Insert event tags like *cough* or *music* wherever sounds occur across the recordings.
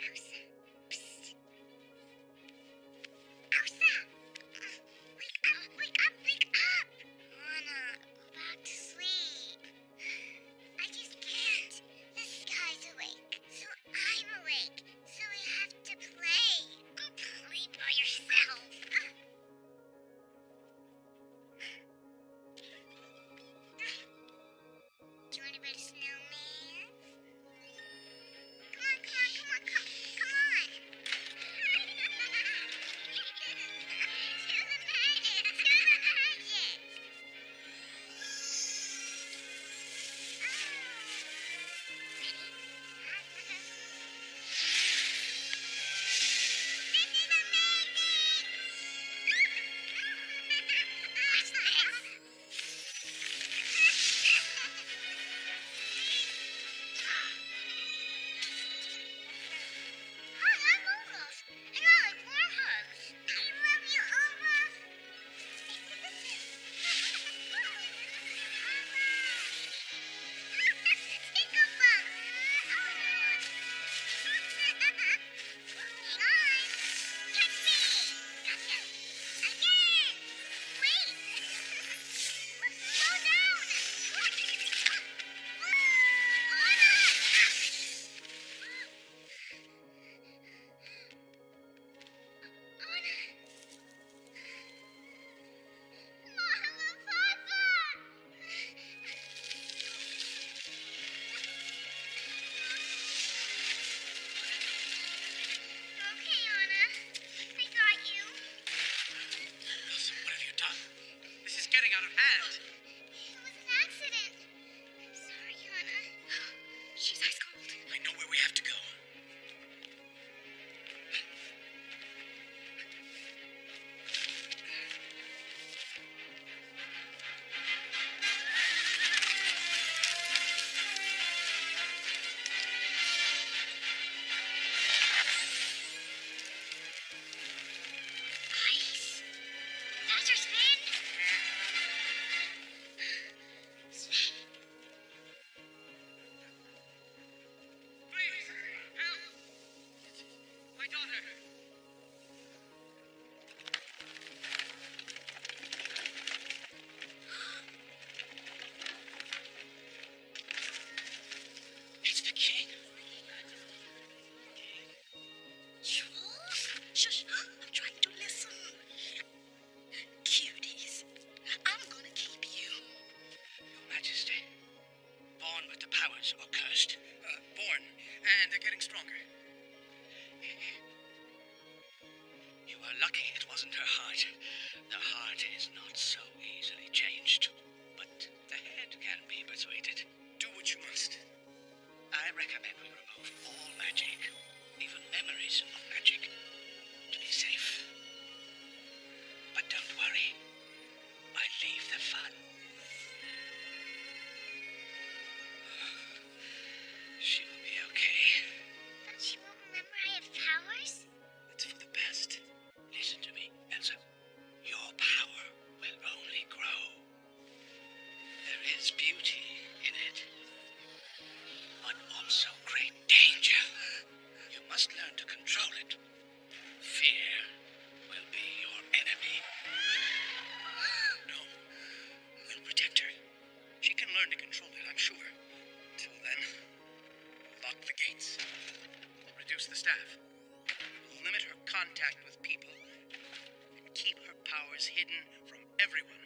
How sad. staff. Limit her contact with people and keep her powers hidden from everyone.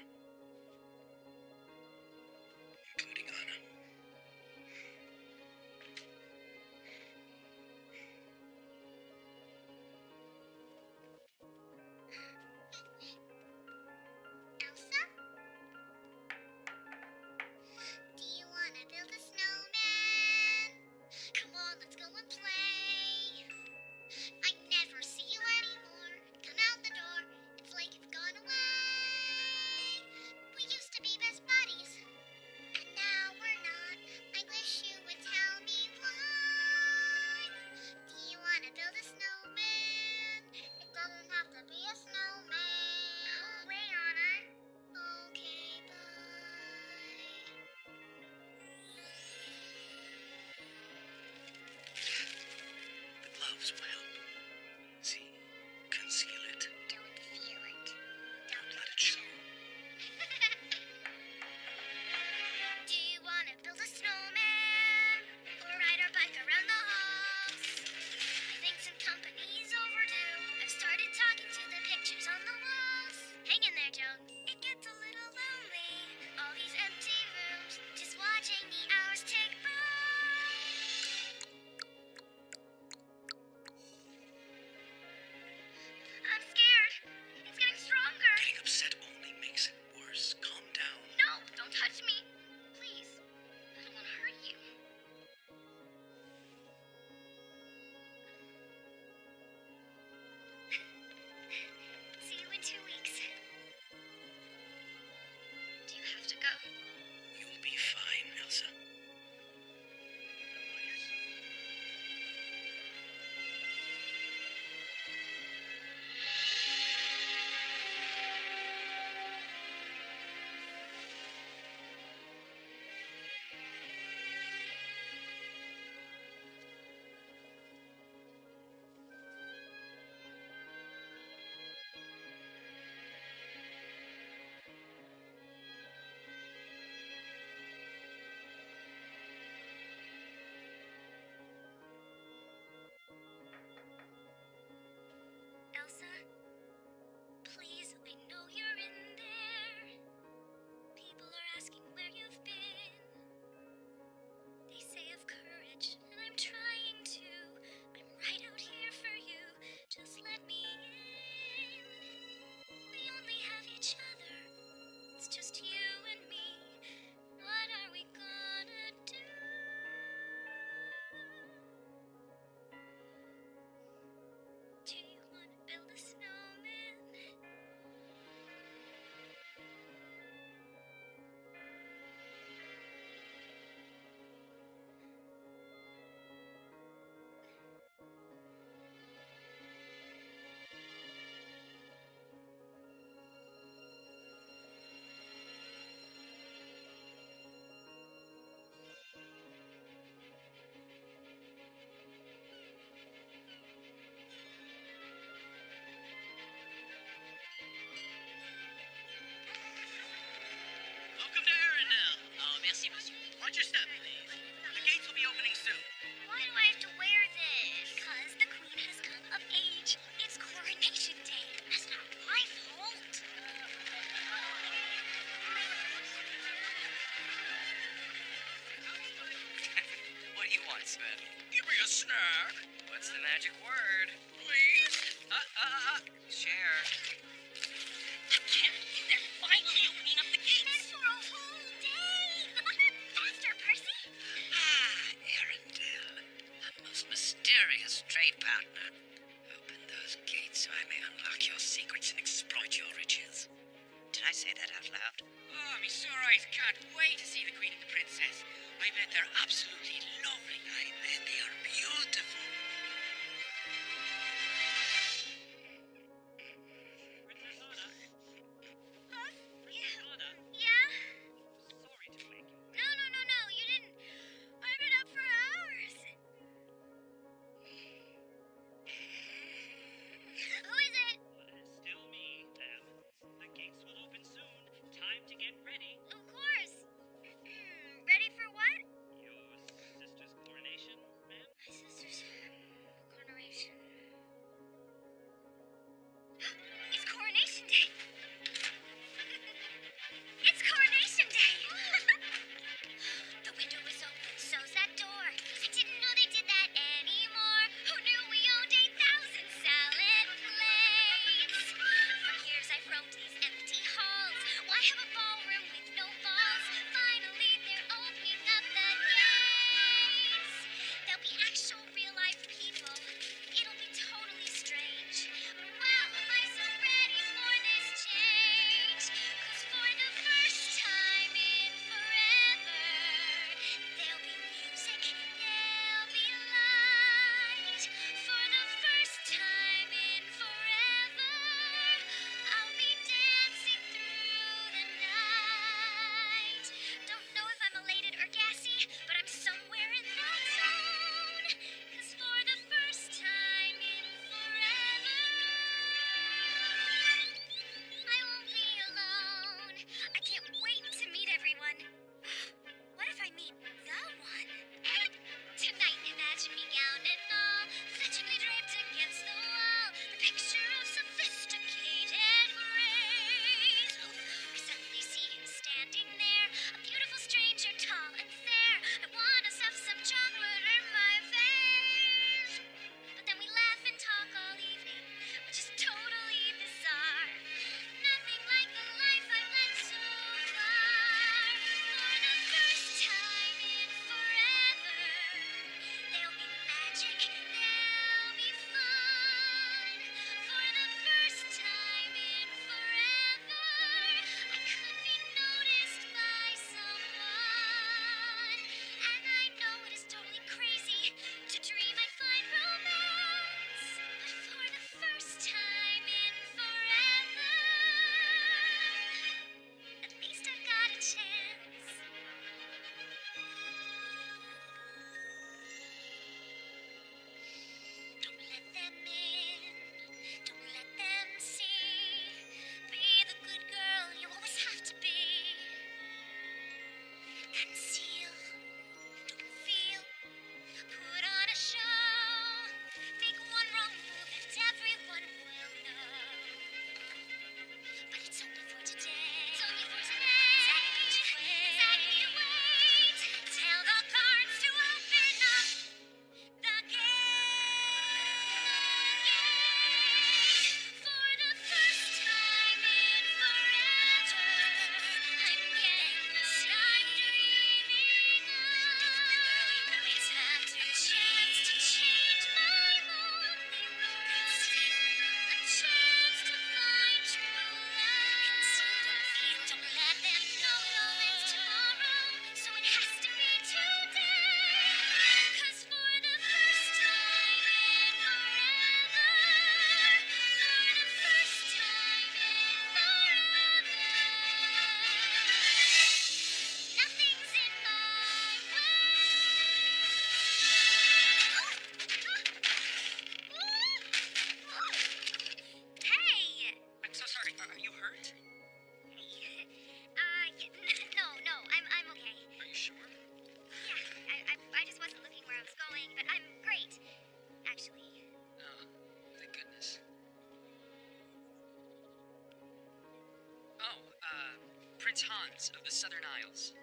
Of the Southern Isles.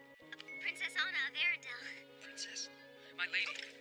Princess Anna of Arendelle. Princess, my lady.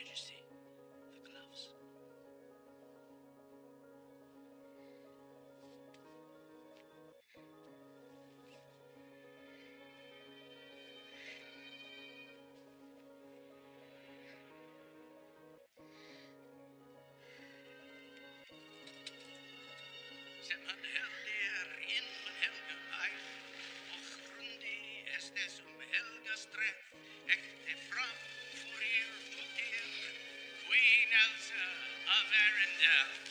I just see? King of Arendelle.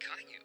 Caillou.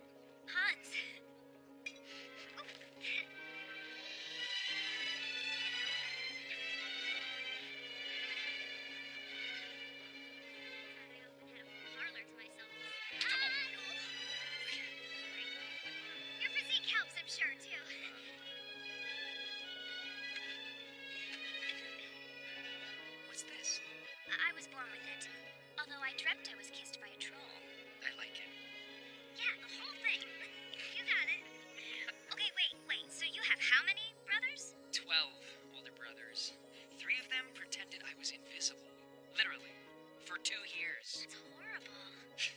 pretended I was invisible. Literally. For two years. That's horrible.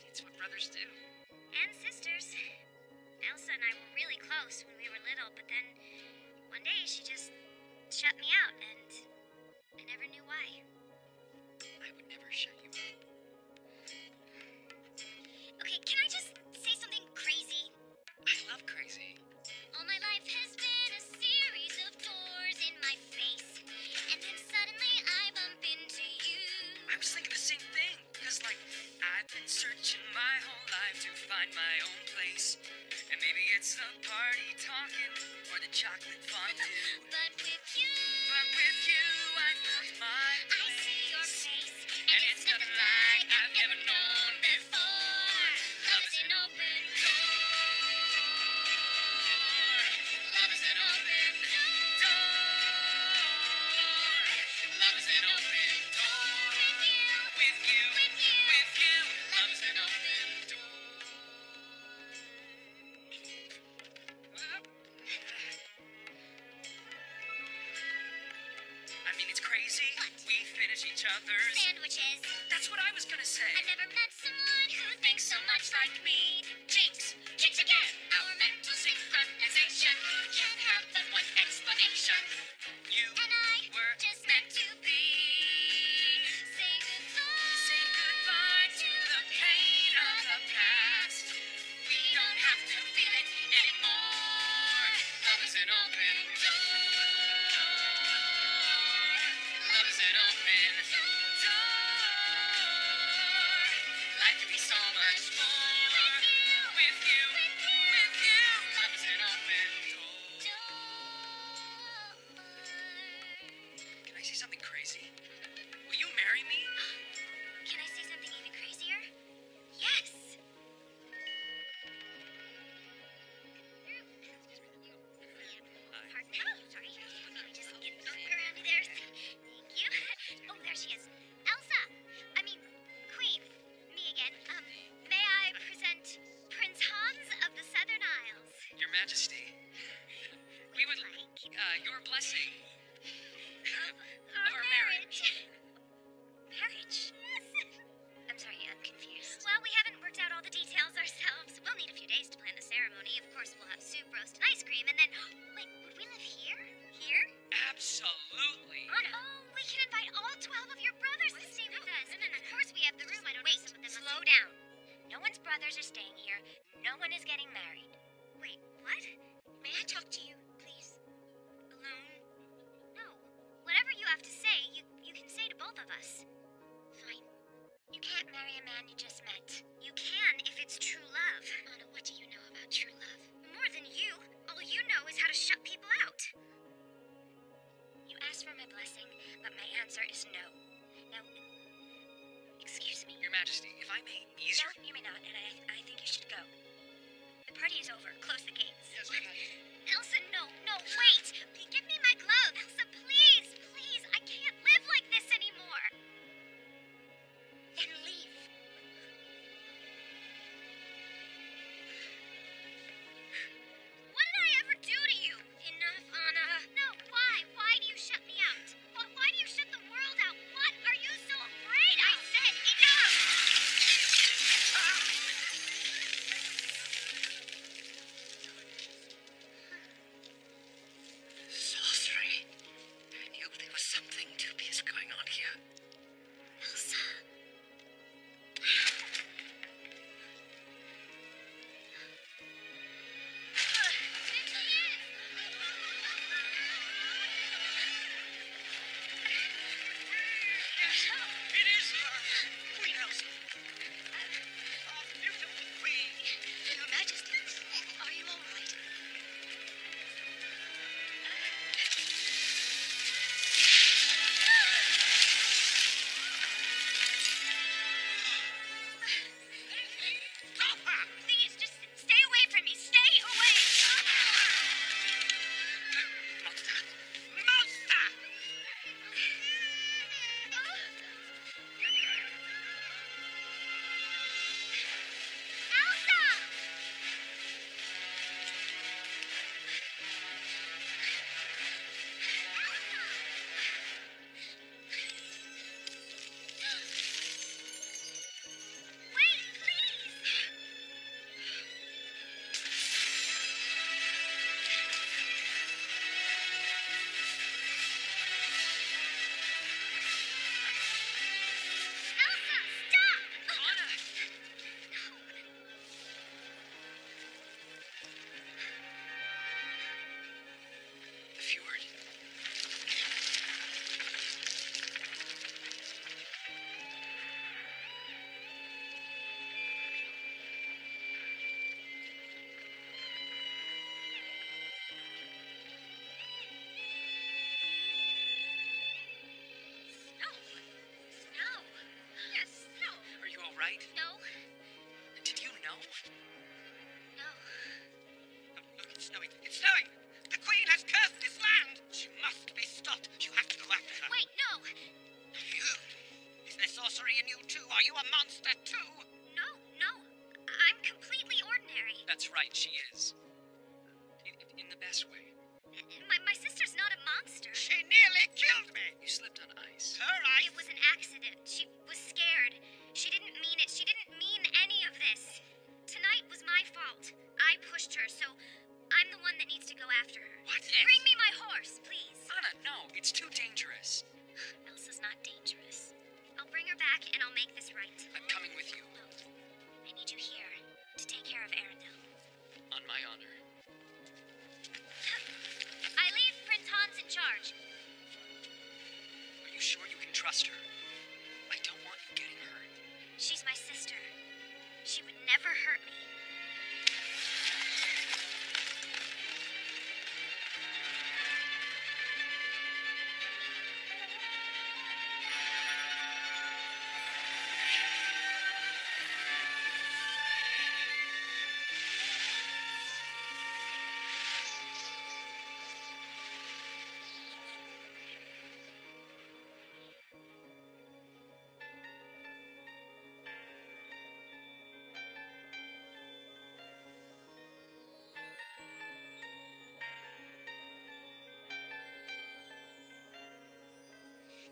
it's what brothers do. And sisters. Elsa and I were really close when we were little, but then one day she just shut me out, and I never knew why. I would never shut you up.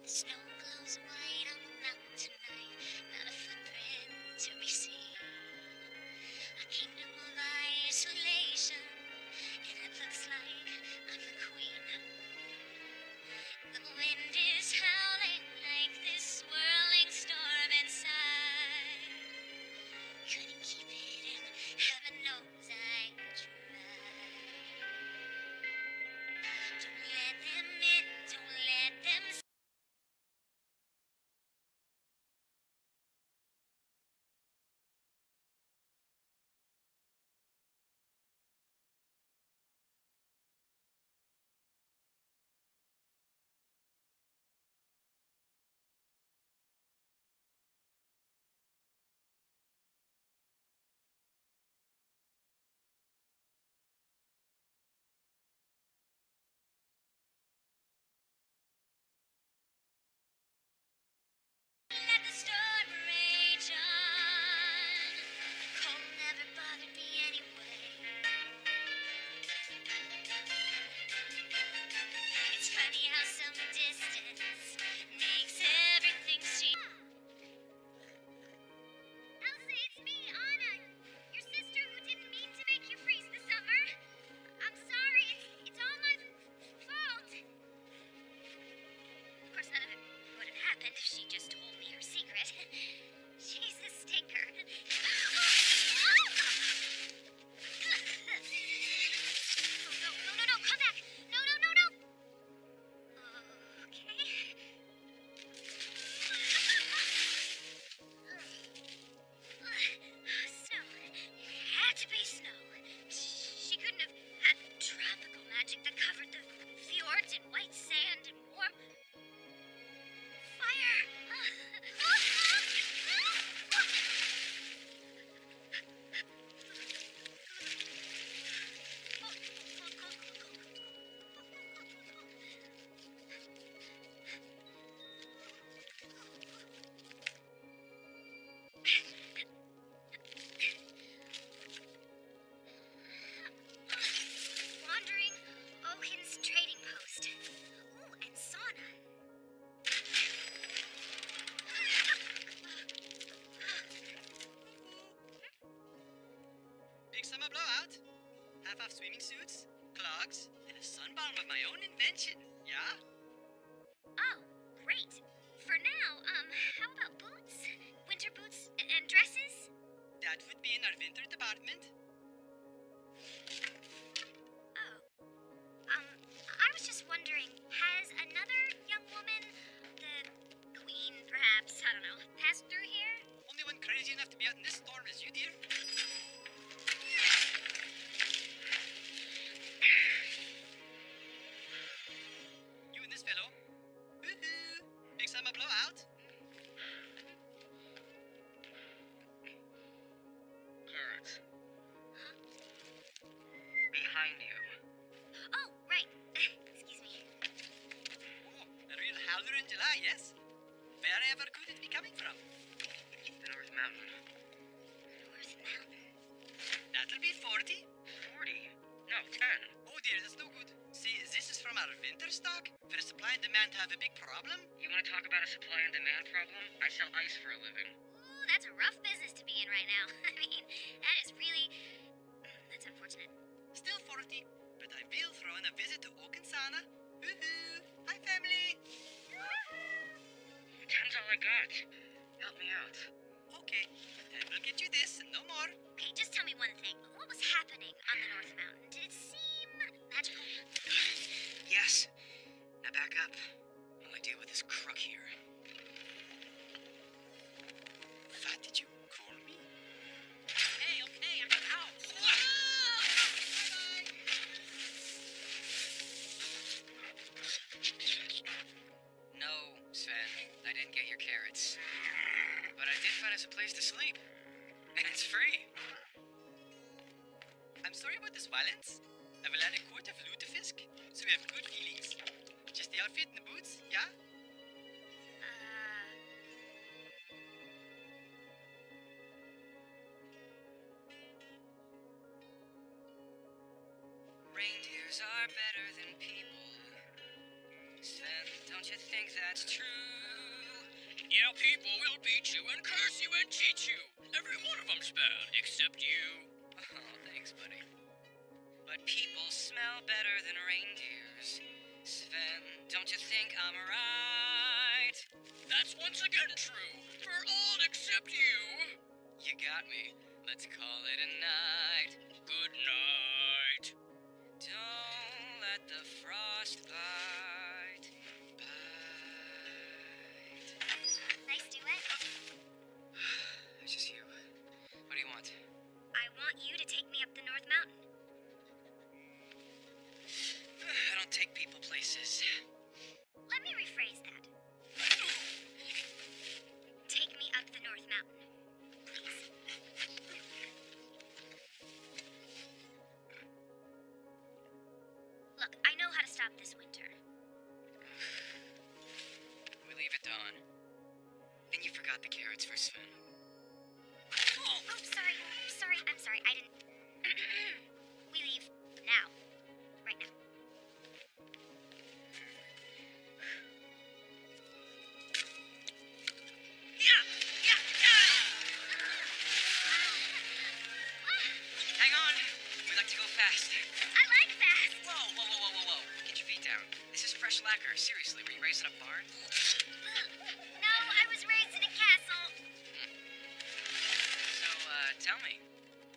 Snow off swimming suits, clogs, and a sun balm of my own invention, yeah? Oh, great. For now, um, how about boots? Winter boots and dresses? That would be in our winter department. behind you. Oh, right. *laughs* Excuse me. Oh, a real howler in July, yes? Wherever could it be coming from? The North Mountain. North Mountain? That'll be 40. 40? No, 10. Oh dear, that's no good. See, this is from our winter stock, where supply and demand have a big problem. You want to talk about a supply and demand problem? I sell ice for a living. Ooh, that's a rough business to be in right now. *laughs* I mean, Still 40, but I will throw in a visit to Oaken's sauna. Woohoo! Hi, family! Ten's all I got. Help me out. Okay, I will get you this and no more. Okay, just tell me one thing. What was happening on the North Mountain? Did it seem magical? Yes. Now back up. While I deal with this crook here. What did you Reindeers are better than people. Sven, don't you think that's true? Yeah, people will beat you and curse you and cheat you. Every one of them's bad, except you. Oh, thanks, buddy. But people smell better than reindeers. Sven, don't you think I'm right? That's once again true. For all except you. You got me. Let's call it a night. Good night. Don't let the frost bite. Bite. Nice duet. *sighs* It's just you. What do you want? I want you to take me up the North Mountain. *sighs* I don't take people places. Stop this winter. We leave at dawn. And you forgot the carrots for Sven. Oh, oh, sorry. Sorry, I'm sorry. I didn't. Raised in a barn? No, I was raised in a castle. So, uh, tell me,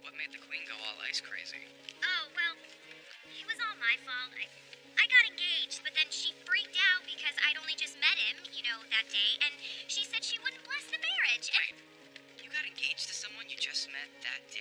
what made the queen go all ice crazy? Oh, well, it was all my fault. I, I got engaged, but then she freaked out because I'd only just met him, you know, that day, and she said she wouldn't bless the marriage. Wait, you got engaged to someone you just met that day?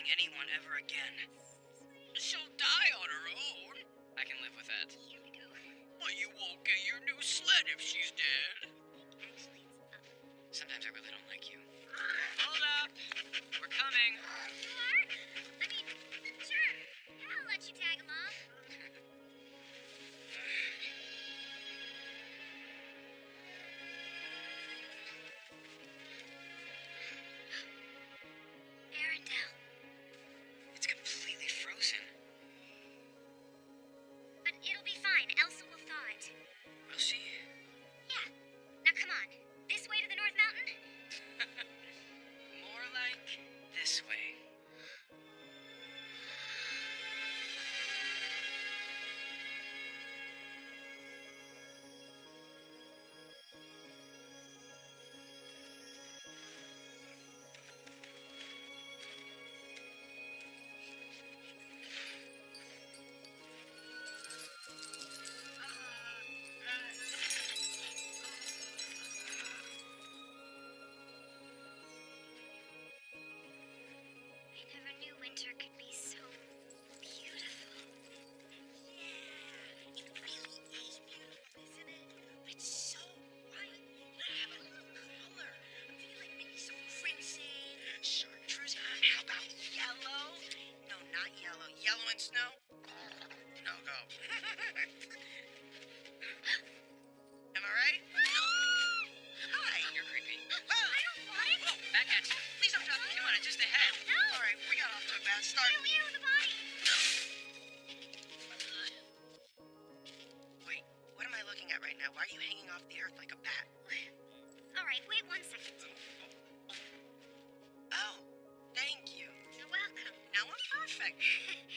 serving anyone ever again. She'll die on her own. I can live with that. But you won't get your new sled if she's dead. off the earth like a bat. All right, wait one second. Oh, thank you. You're welcome. Now I'm perfect. *laughs*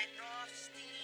like North Steel.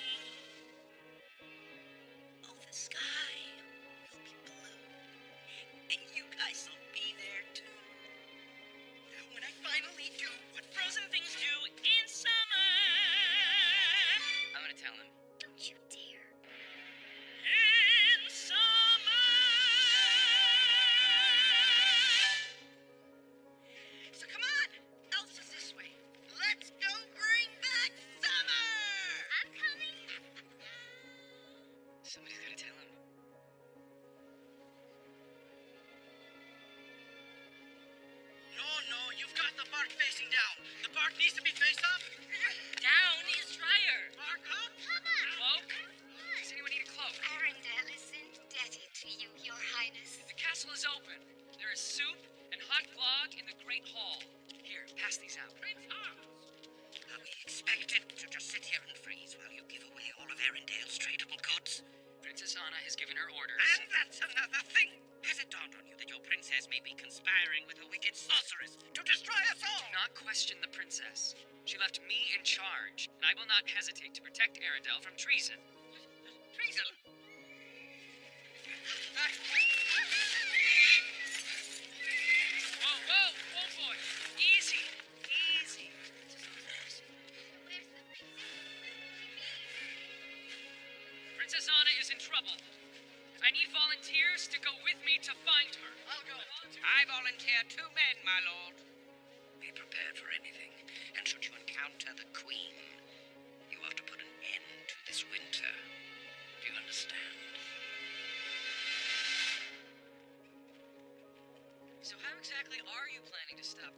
from treason.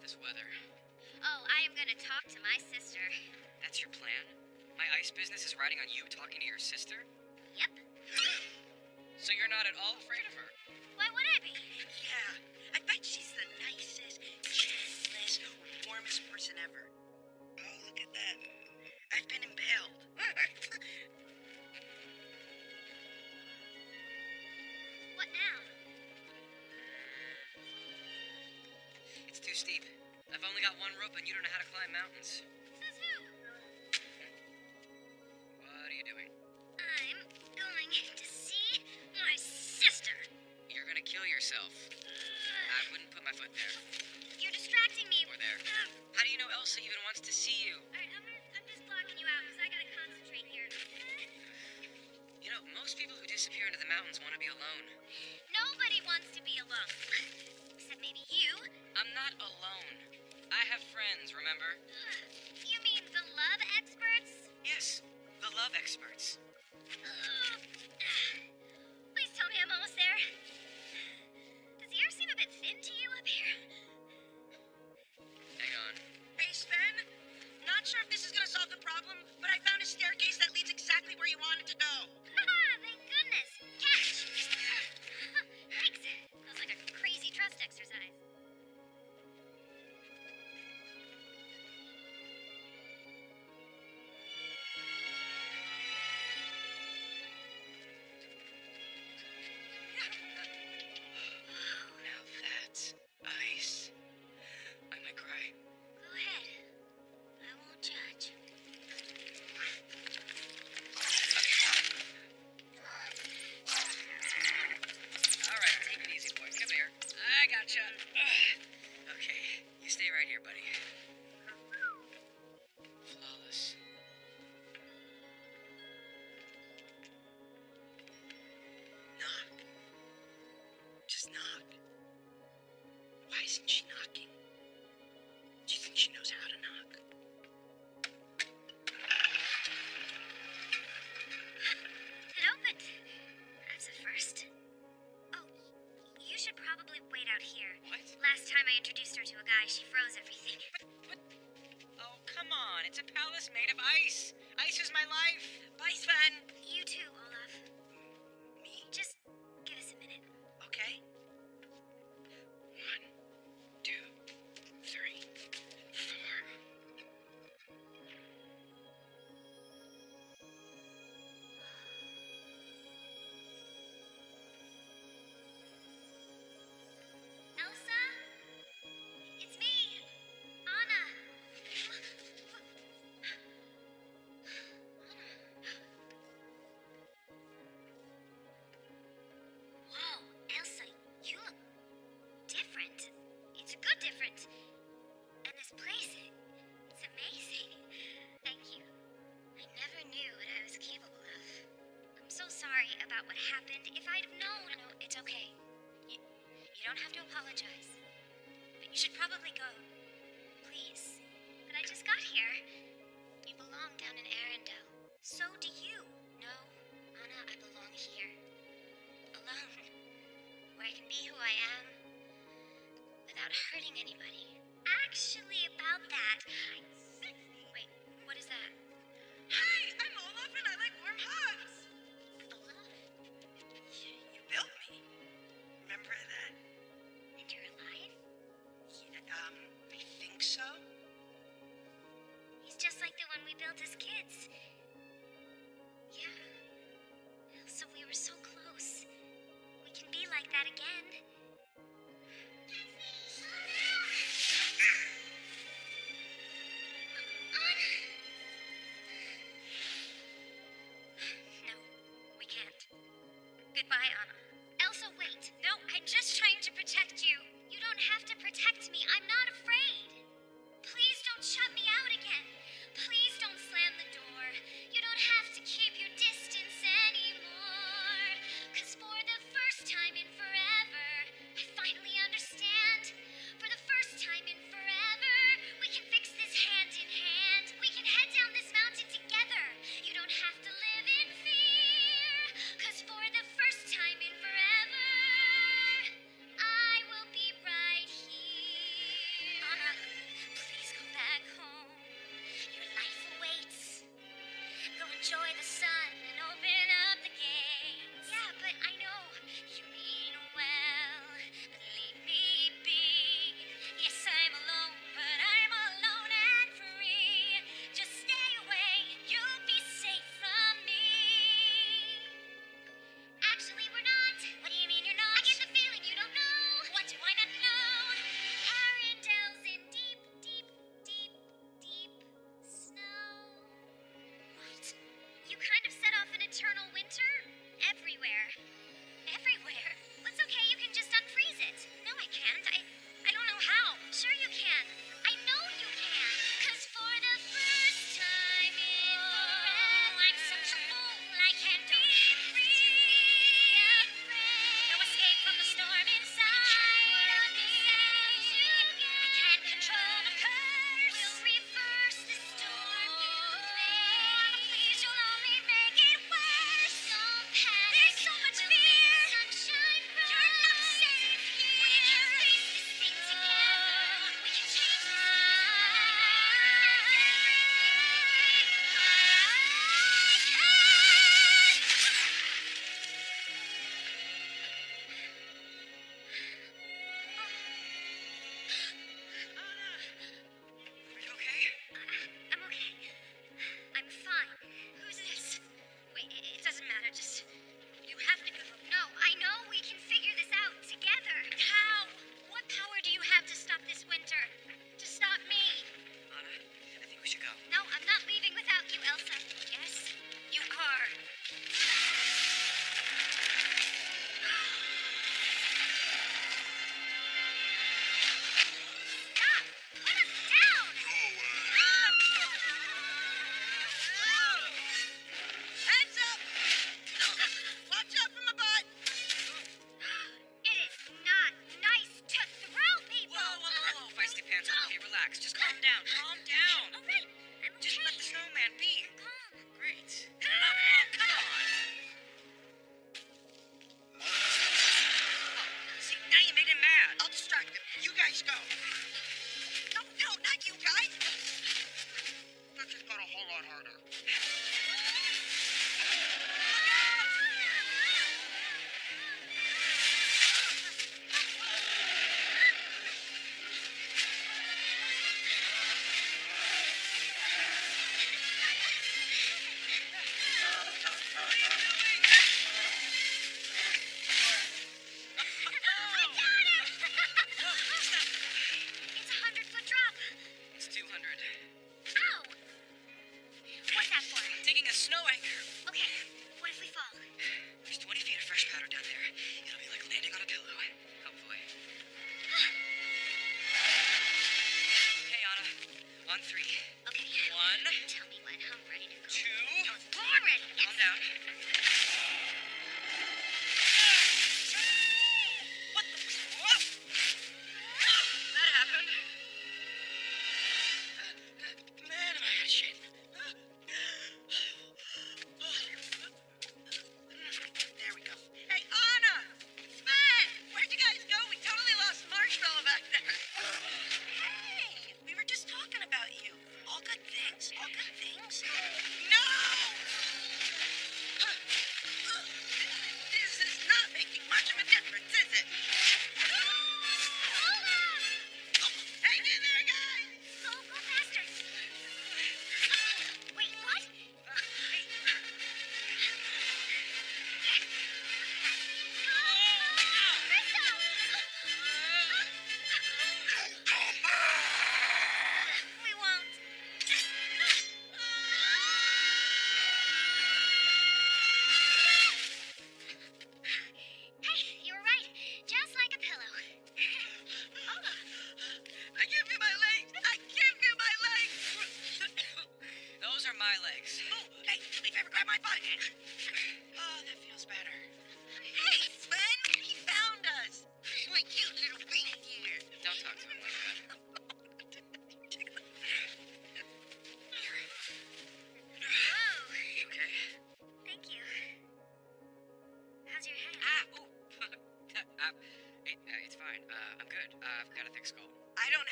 this weather. Oh, I am gonna talk to my sister. That's your plan? My ice business is riding on you talking to your sister? Yep. *gasps* so you're not at all afraid of her? Why would I be? Yeah, I bet she's the nicest, gentlest, warmest person ever. Says who? What are you doing? I'm going to see my sister. You're gonna kill yourself. I wouldn't put my foot there. You're distracting me. Or there. Um, How do you know Elsa even wants to see you? Alright, I'm, I'm just blocking you out because I gotta concentrate here. you know, most people who disappear into the mountains want to be alone. Nobody wants to be alone. *laughs* Except maybe you. I'm not alone. I have friends, remember? You mean the love experts? Yes, the love experts. she froze everything. But, but, oh, come on. It's a palace made of ice. Ice is my life. happened if I'd have known. No, it's okay. You, you don't have to apologize. But you should probably go. Please. But I just got here. You belong down in Arendelle. So do you. No, Anna, I belong here. Alone. Where I can be who I am. Without hurting anybody. Actually, about that, Goodbye, Anna.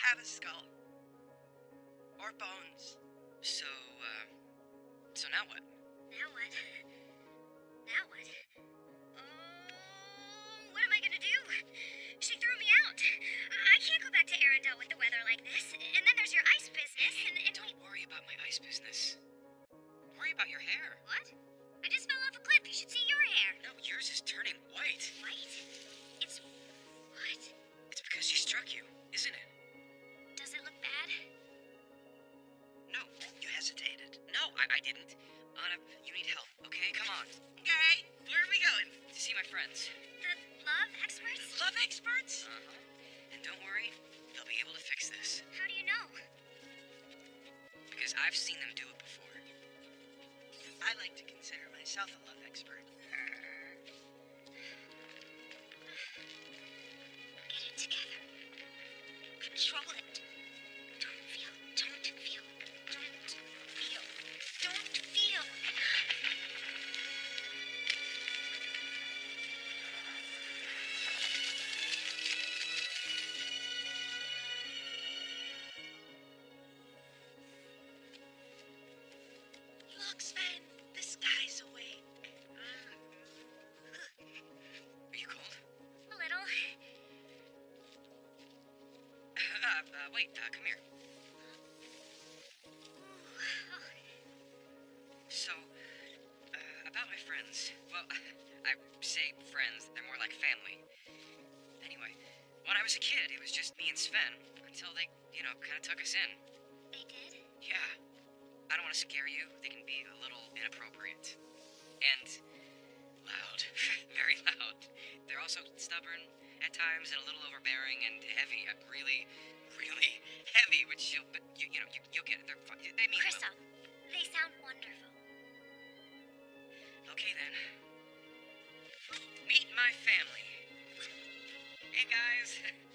have a skull. Sven, the sky's awake. Mm. *laughs* Are you cold? A little. Uh, uh, uh wait, uh, come here. So, uh, about my friends. Well, *laughs* I say friends, they're more like family. Anyway, when I was a kid, it was just me and Sven until they, you know, kind of took us in. They did? Yeah. I don't want to scare you. They can be a little inappropriate. And loud. *laughs* Very loud. They're also stubborn at times and a little overbearing and heavy. Uh, really, really *laughs* heavy, which you'll, you, you know, you, will get it. They're, they mean Kristoff, well. they sound wonderful. Okay then. Meet my family. Hey guys. *laughs*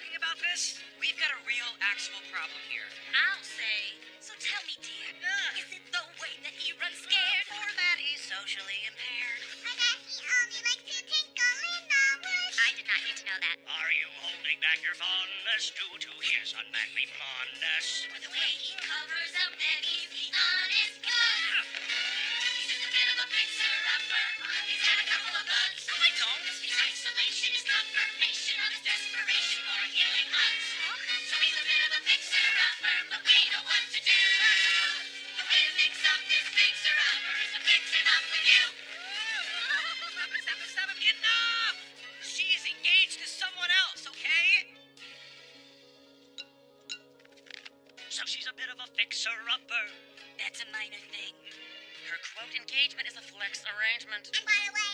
talking about this? We've got a real, actual problem here. I'll say. So tell me, dear, Ugh. is it the way that he runs scared? Or that he's socially impaired? Or that he only likes to tinkle in the woods? I did not need to know that. Are you holding back your fondness due to his unmanly blondness? Or the way he covers up Peggy's engagement is a flex arrangement. And by the way,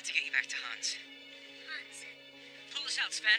got to get you back to Hans. Hans? Pull us out, Sven.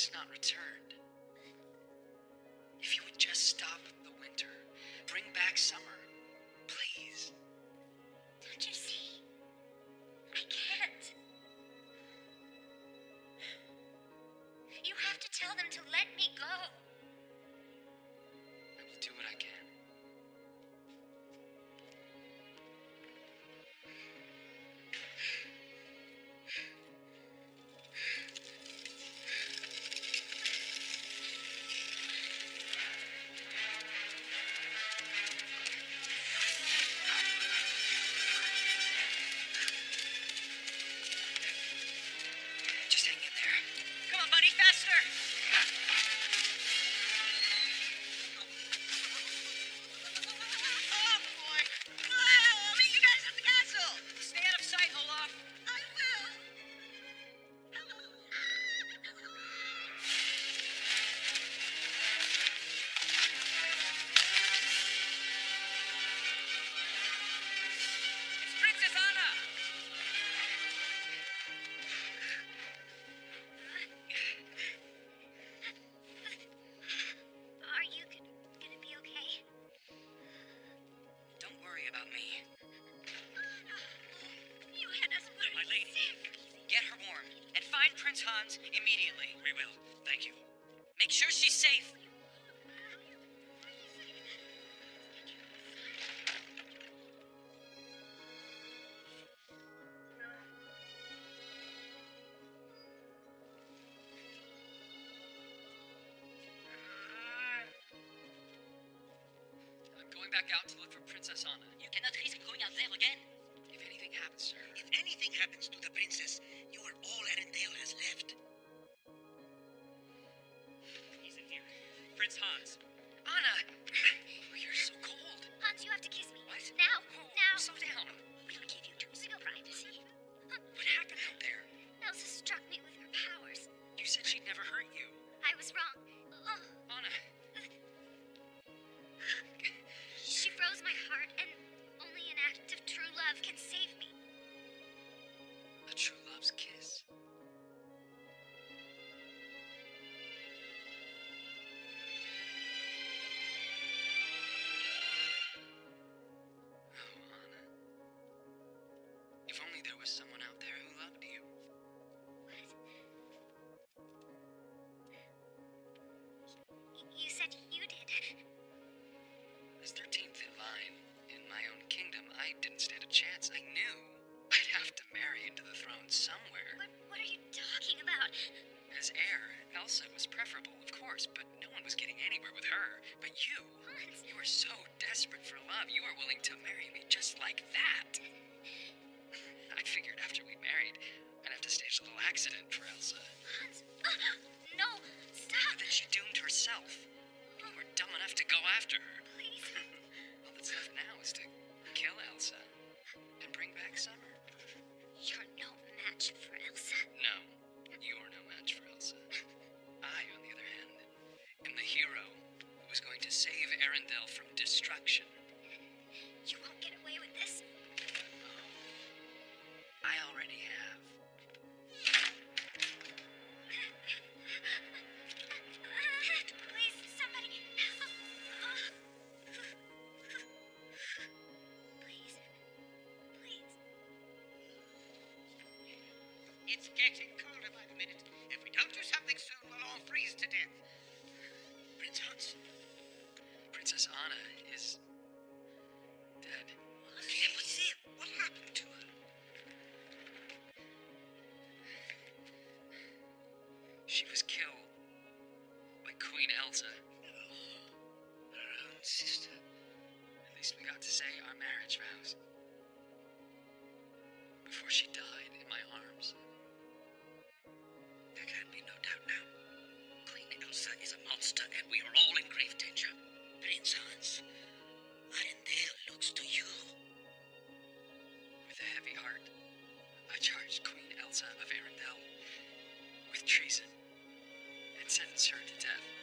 Has not returned. If you would just stop the winter, bring back summer, please. Don't you see? I can't. You have to tell them to let me immediately. Prince Hans. Anna, You said you did. As 13th in line in my own kingdom, I didn't stand a chance. I knew I'd have to marry into the throne somewhere. What, what are you talking about? As heir, Elsa was preferable, of course, but no one was getting anywhere with her. But you, Hans, you were so desperate for love, you were willing to marry me just like that. I figured after we married, I'd have to stage a little accident for Elsa. Hans. *gasps* no, stop. Then she doomed herself. You were dumb enough to go after her. Please. *laughs* All that's left now is to kill Elsa and bring back Summer. You're no match for Elsa. No, you are no match for Elsa. I, on the other hand, am the hero who is going to save Arendelle from destruction. Of Arendelle with treason and sentenced her to death.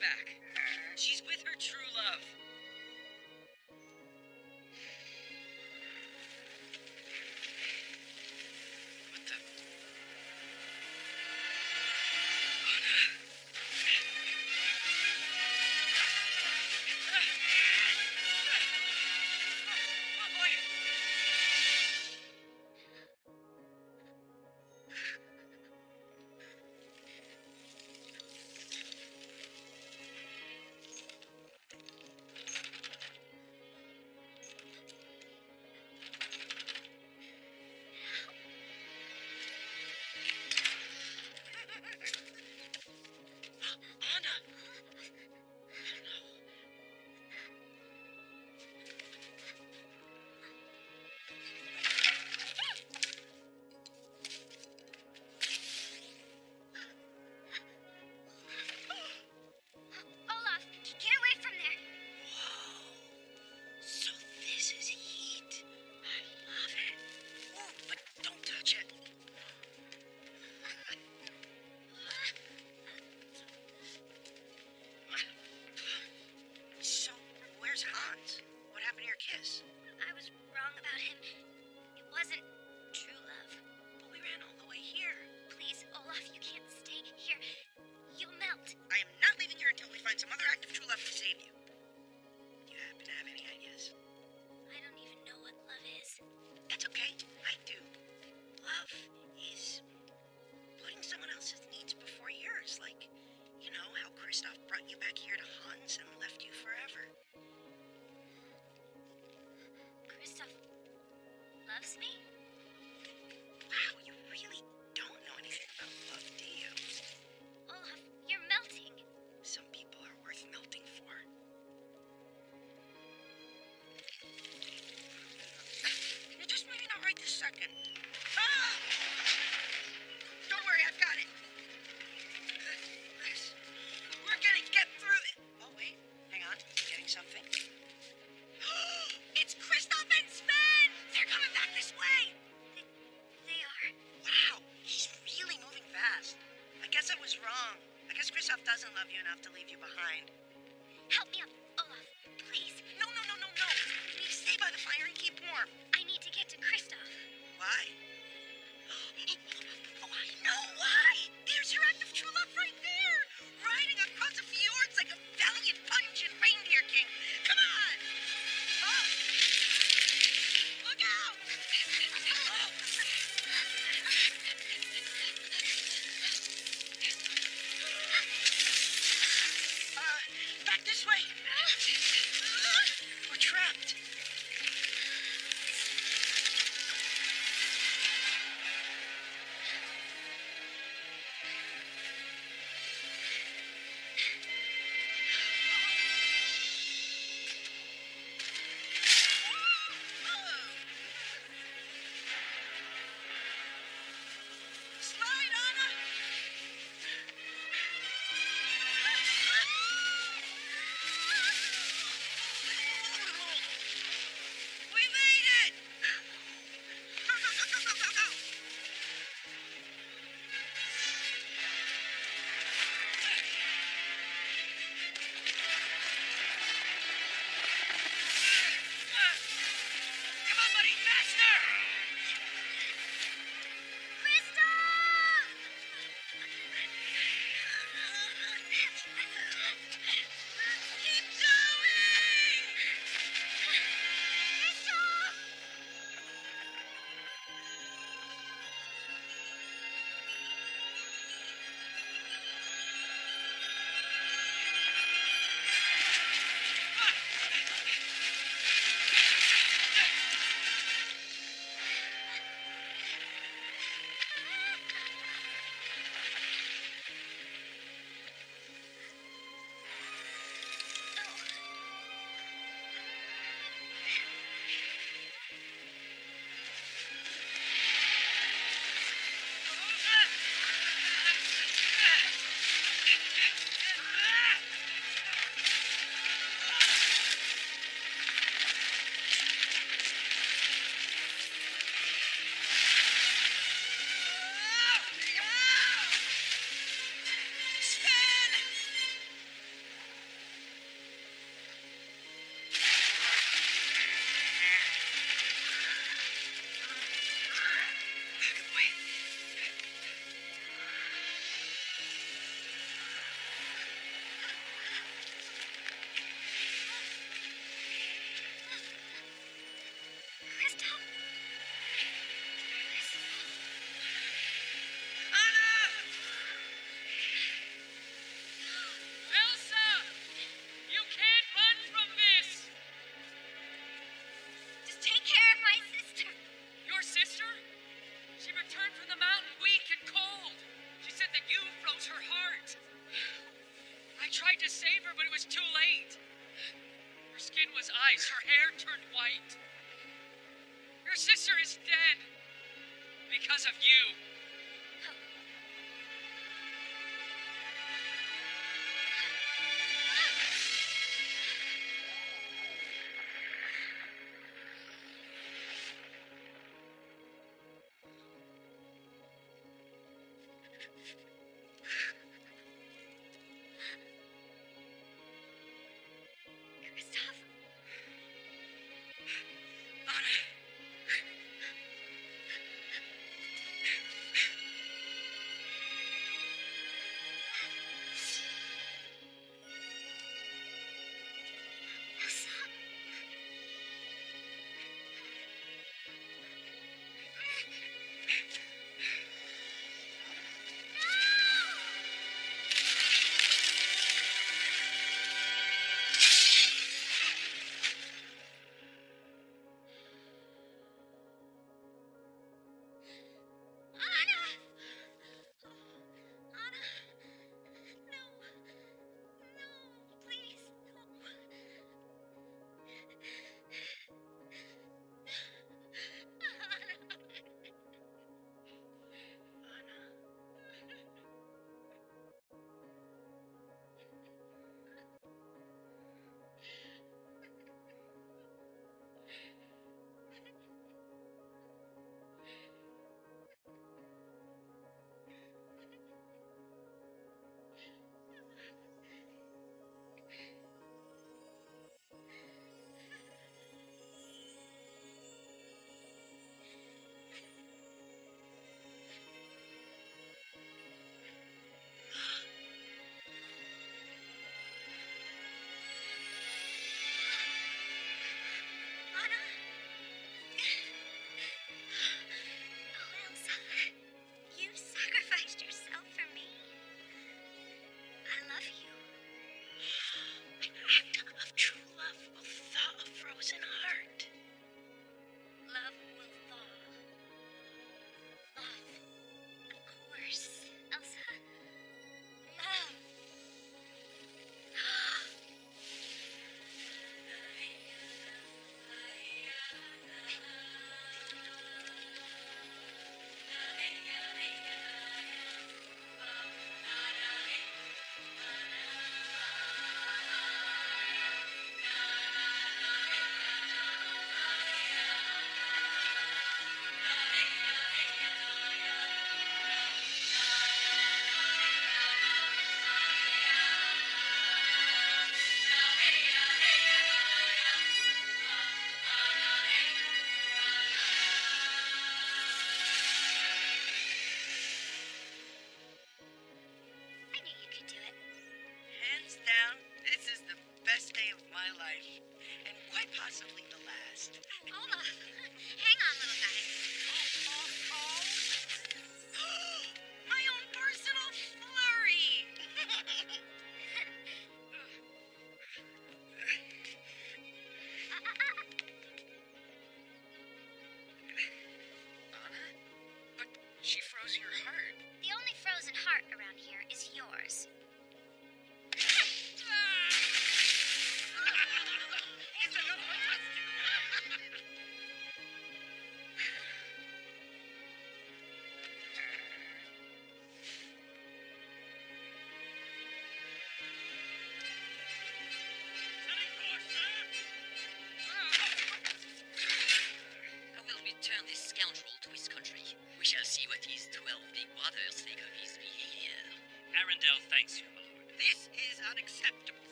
Back.